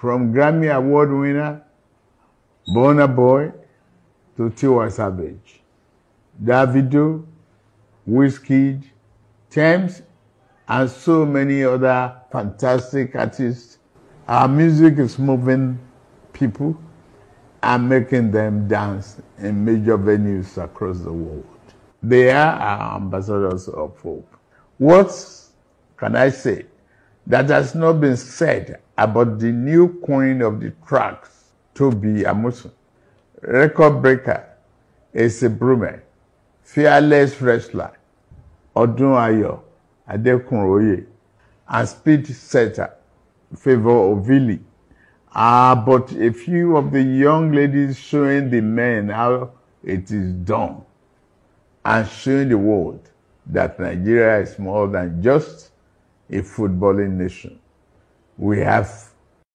from Grammy Award winner Burna Boy to Tiwa Savage, Davido, Wizkid, Tems, and so many other fantastic artists. Our music is moving people and making them dance in major venues across the world. They are our ambassadors of hope. What can I say that has not been said about the new queen of the tracks, Toby Amusun? Record breaker, Ese Brume, fearless wrestler, Odun Ayo, Adekunroye, and speed setter, Favor Ovili. Ah, but a few of the young ladies showing the men how it is done and showing the world that Nigeria is more than just a footballing nation. We have